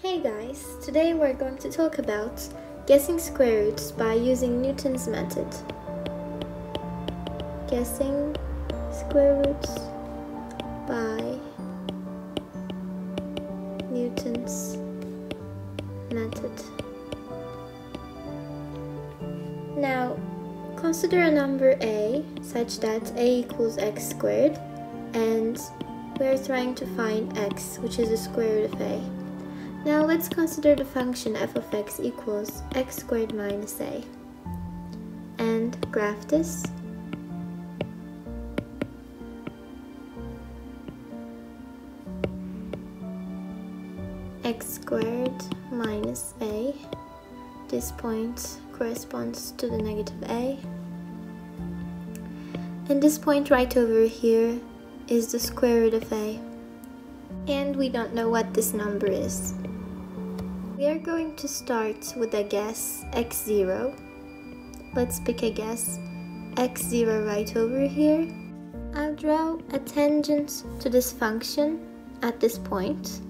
Hey guys, today we're going to talk about guessing square roots by using Newton's method. Guessing square roots by Newton's method. Now, consider a number a such that a equals x squared and we're trying to find x, which is the square root of a. Now let's consider the function f of x equals x squared minus a and graph this. x squared minus a. This point corresponds to the negative a. And this point right over here is the square root of a. And we don't know what this number is. We are going to start with a guess x0. Let's pick a guess x0 right over here. I'll draw a tangent to this function at this point.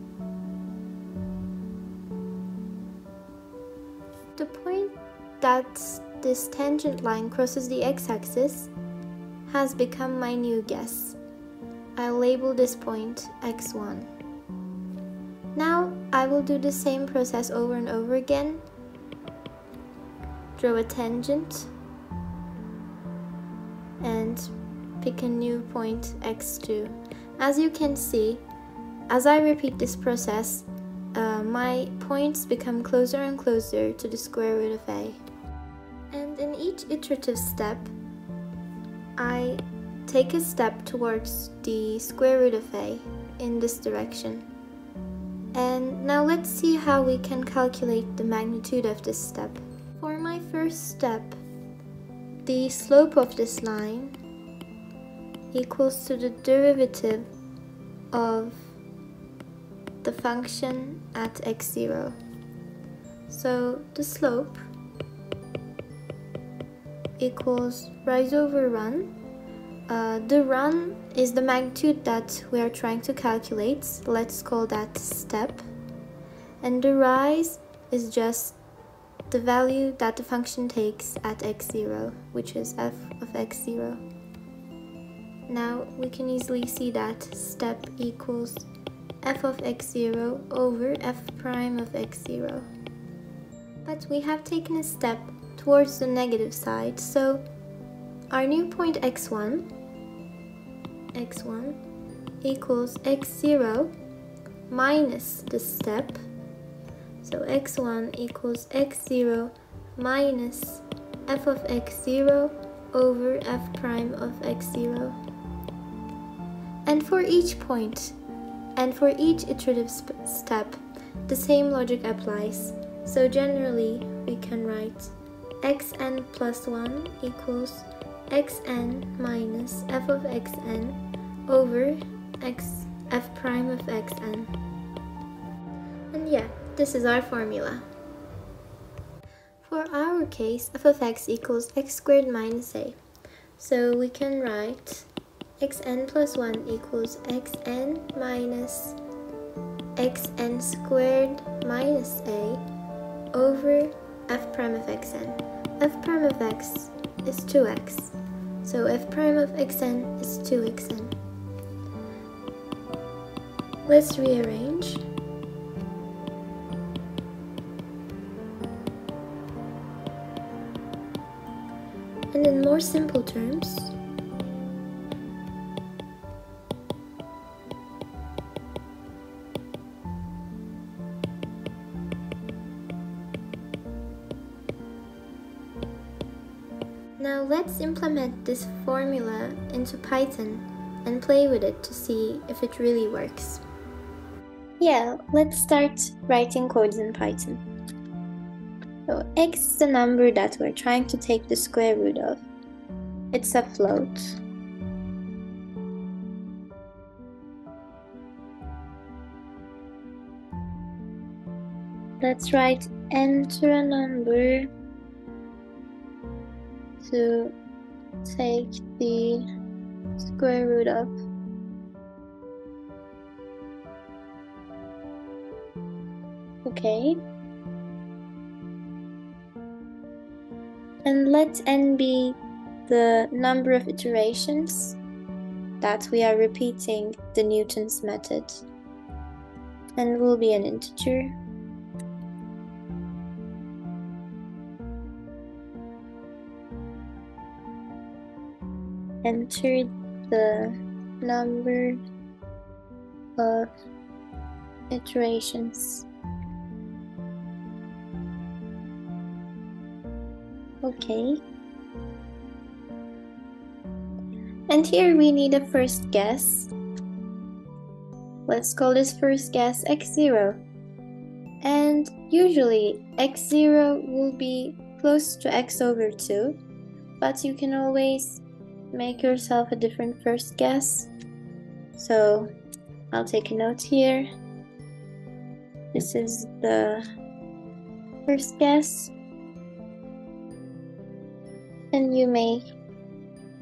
The point that this tangent line crosses the x-axis has become my new guess. I'll label this point x1. Now I will do the same process over and over again. Draw a tangent and pick a new point x2. As you can see, as I repeat this process, uh, my points become closer and closer to the square root of a. And in each iterative step, I take a step towards the square root of a in this direction. And now let's see how we can calculate the magnitude of this step. For my first step, the slope of this line equals to the derivative of the function at x0. So the slope equals rise over run uh, the run is the magnitude that we are trying to calculate. Let's call that step. And the rise is just the value that the function takes at x0, which is f of x0. Now we can easily see that step equals f of x0 over f prime of x0. But we have taken a step towards the negative side, so our new point x1 x1 equals x0 minus the step. So x1 equals x0 minus f of x0 over f prime of x0. And for each point, and for each iterative step, the same logic applies. So generally, we can write xn plus 1 equals xn minus f of xn over x f prime of xn. And yeah, this is our formula. For our case, f of x equals x squared minus a. So we can write xn plus 1 equals xn minus xn squared minus a over f prime of xn. f prime of x is 2x. So f prime of xn is 2xn. Let's rearrange. And in more simple terms, Now let's implement this formula into Python and play with it to see if it really works. Yeah, let's start writing codes in Python. So x is the number that we're trying to take the square root of. It's a float. Let's write enter a number to take the square root of. Okay. And let n be the number of iterations that we are repeating the Newton's method. And will be an integer. Enter the number of iterations. Okay. And here we need a first guess. Let's call this first guess x0. And usually x0 will be close to x over 2, but you can always make yourself a different first guess. So I'll take a note here. This is the first guess. And you may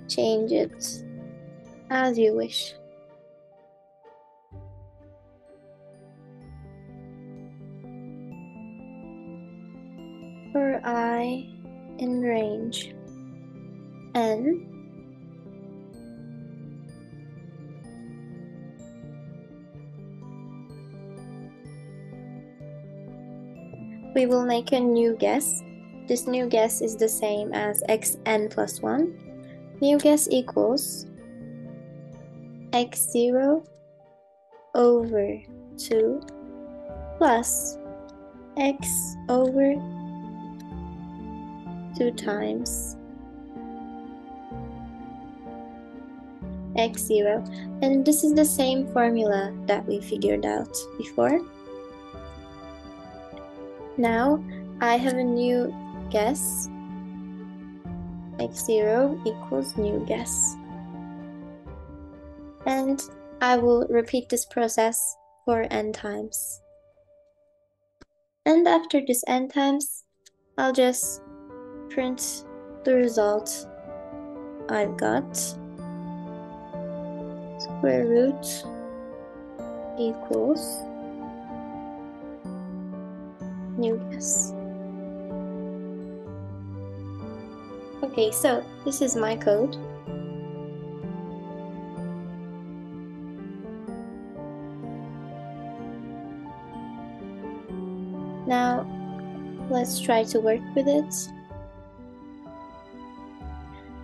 change it as you wish. For i in range n we will make a new guess. This new guess is the same as xn plus 1. New guess equals x0 over 2 plus x over 2 times x0 and this is the same formula that we figured out before now I have a new guess. x0 equals new guess. And I will repeat this process for n times. And after this n times, I'll just print the result I've got. Square root equals new guess. Okay, so this is my code. Now, let's try to work with it.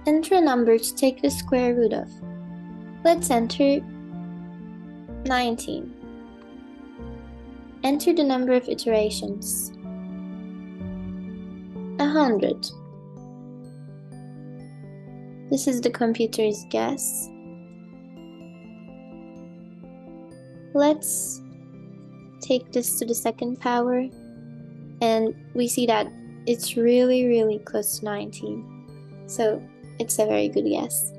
Enter a number to take the square root of. Let's enter 19. Enter the number of iterations. A hundred. This is the computer's guess. Let's take this to the second power and we see that it's really really close to 19. So it's a very good guess.